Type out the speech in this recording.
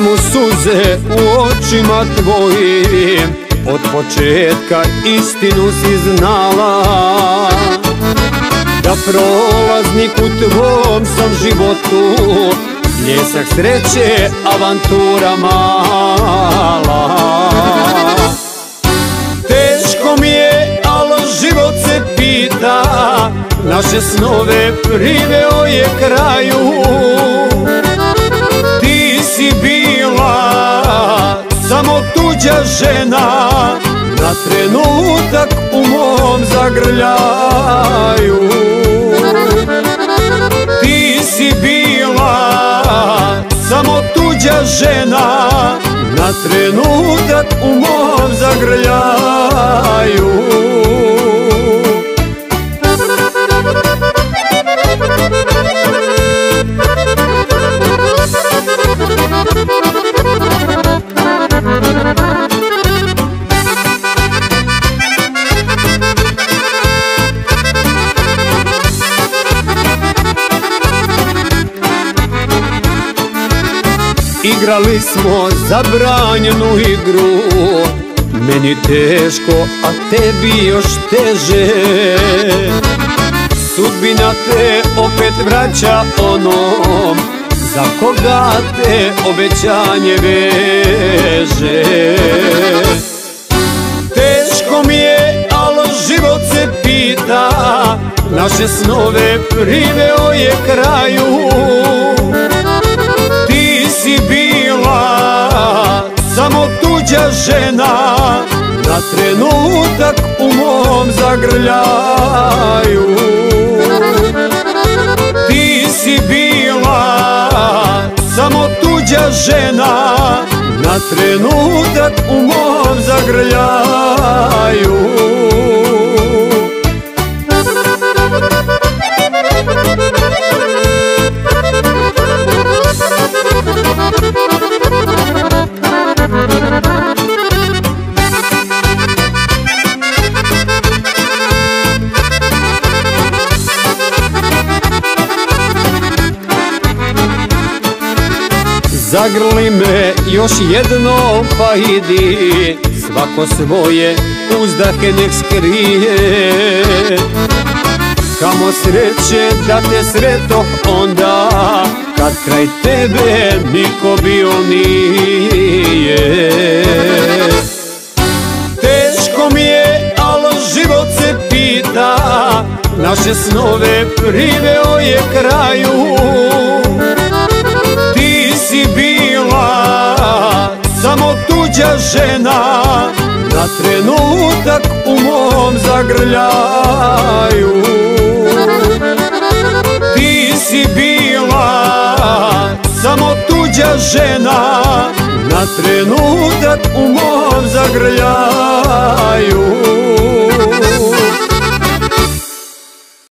mu suze u očima tvojim? Od početka istinu si znala. Da prolaznik u tvom sam životu Ljesak sreće, avantura mala. Teško mi je, alo život se pita Naše snove priveo je kraju tuđa žena Na trenutak u mom zagrljaju. Ti si bila samo tuđa žena Na trenutak u mom zagrljaju Igrali smo zabranjenu igru. Meni teško, a tebi još teže. Sudbina te opet vraća onom Za koga te obećanje veže. Teško mi je, alo život se pita. Naše snove priveo je kraju tuđa žena Na trenutak u mom zagrljaju. Ti si bila samo tuđa žena Na trenutak u mom zagrljaju Zagrli me još jednom pa idi Svako svoje uzdahe nek skrije. Kamo sreće da te sreto onda Kad kraj tebe niko bio nije. Teško mi je, alo život se pita Naše snove priveo je kraju žena Na trenutak u mom zagrljaju. Ti si bila samo tuđa žena Na trenutak u mom zagrljaju